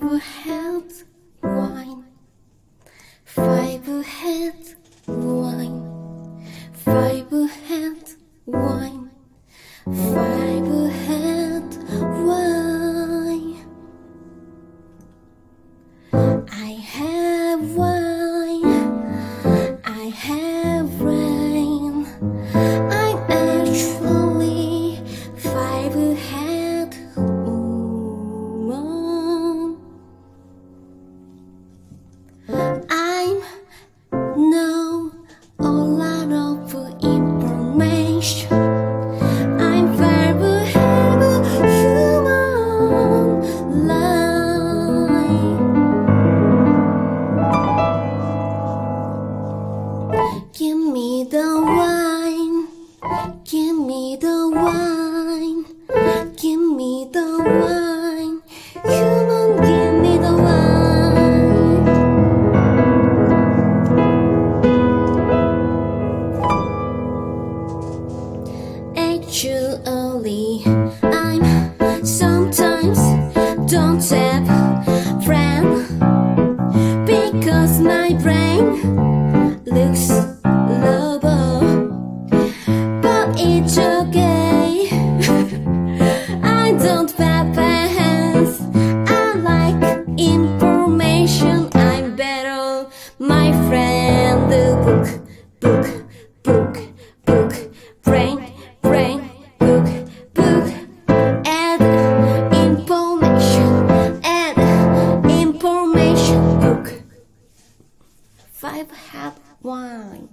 Five heads wine. Me the wine. Give me the wine. Human, give me the wine. Actually, I'm sometimes don't have friend because my brain looks don't have hands. I like information. I'm better, my friend. The book, book, book, book, brain, brain, book, book. Add information, add information. Book. Five hat wine.